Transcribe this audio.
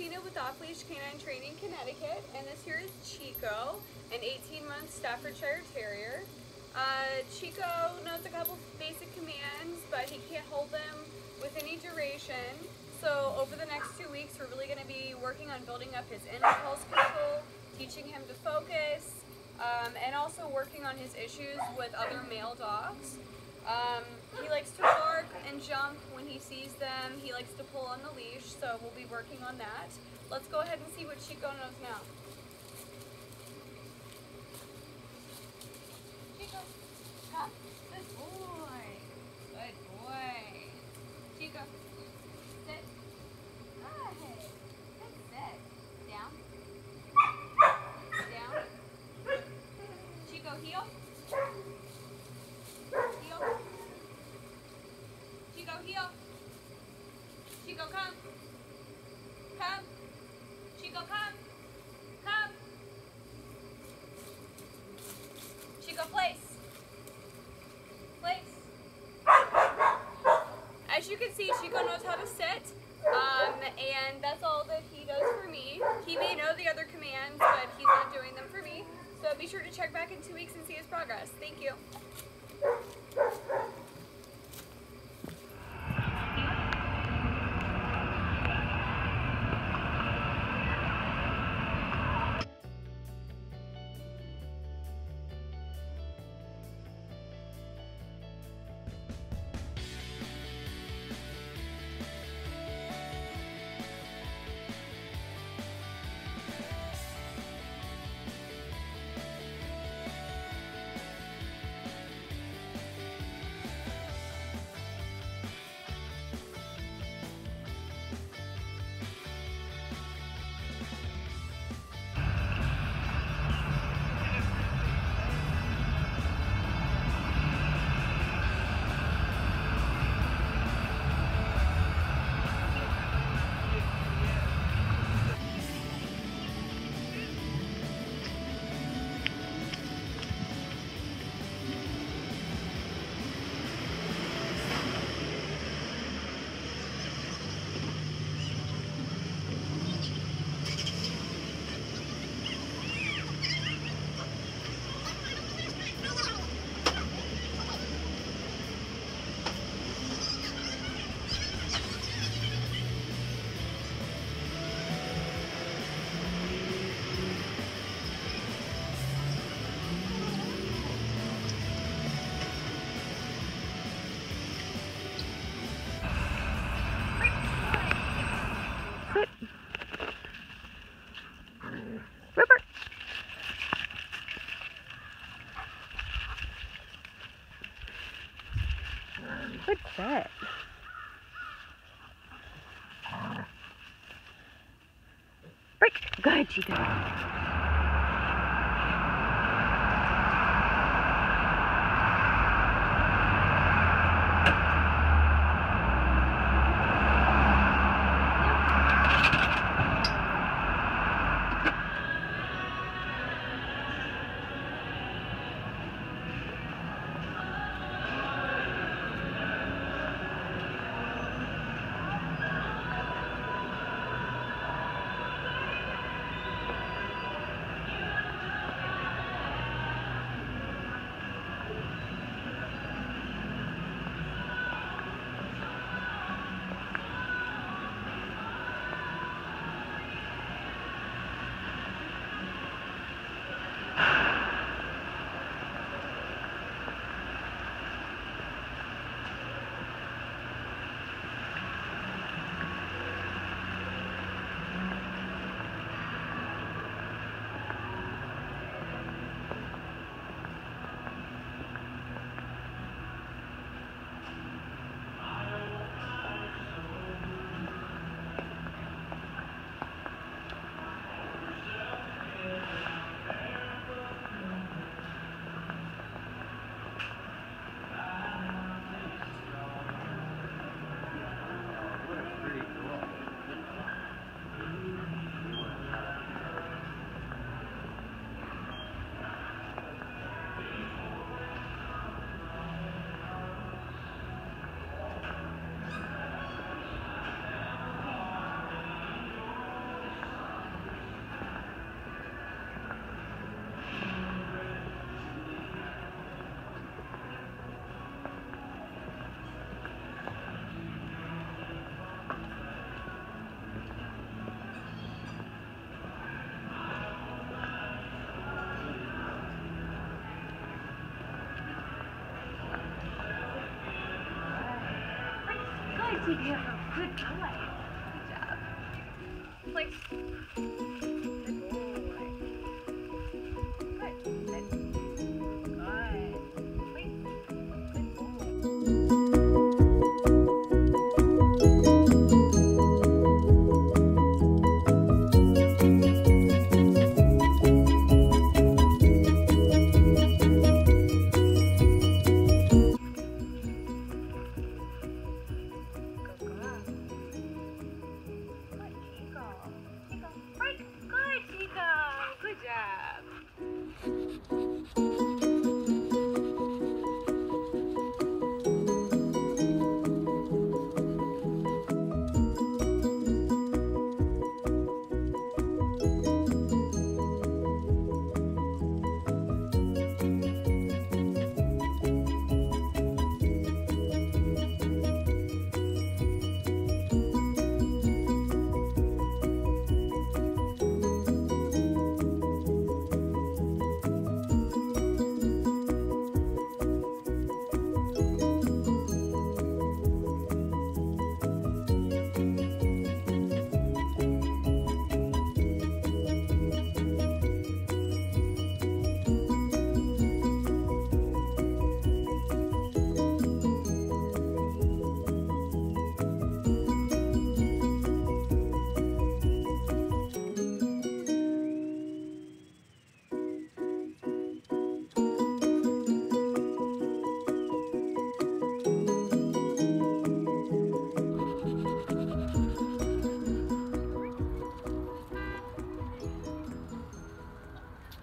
Christina with Off Leash Canine Training Connecticut, and this here is Chico, an 18-month Staffordshire Terrier. Uh, Chico knows a couple basic commands, but he can't hold them with any duration. So over the next two weeks, we're really going to be working on building up his impulse control, teaching him to focus, um, and also working on his issues with other male dogs. Um, he likes to bark and jump sees them. He likes to pull on the leash, so we'll be working on that. Let's go ahead and see what Chico knows now. Chico, come. Good boy. Good boy. Chico, sit. Good. Good sit. Down. Down. Chico, heel. Heel. Chico, heel. Chico, come. Come. Chico, come. Come. Chico, place. Place. As you can see, Chico knows how to sit. Um, and that's all that he does for me. He may know the other commands, but he's not doing them for me. So be sure to check back in two weeks and see his progress. Thank you. 外地だ。Chico. Chico. Good boy. Good job. Like,